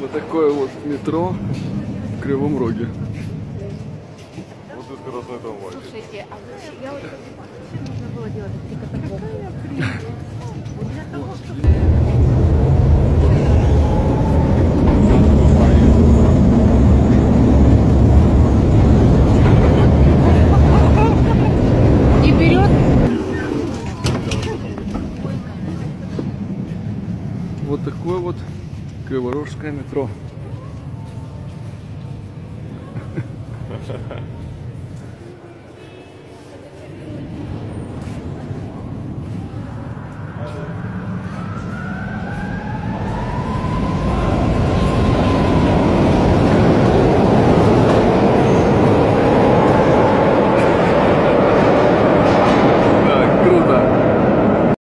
Вот такое вот метро в Кривом Роге. Вот и скоростной трамвай. Слушайте, а вы- я нужно было делать эти катакомбы? Для того, чтобы... И вперед! Вот такое вот Криворожское метро.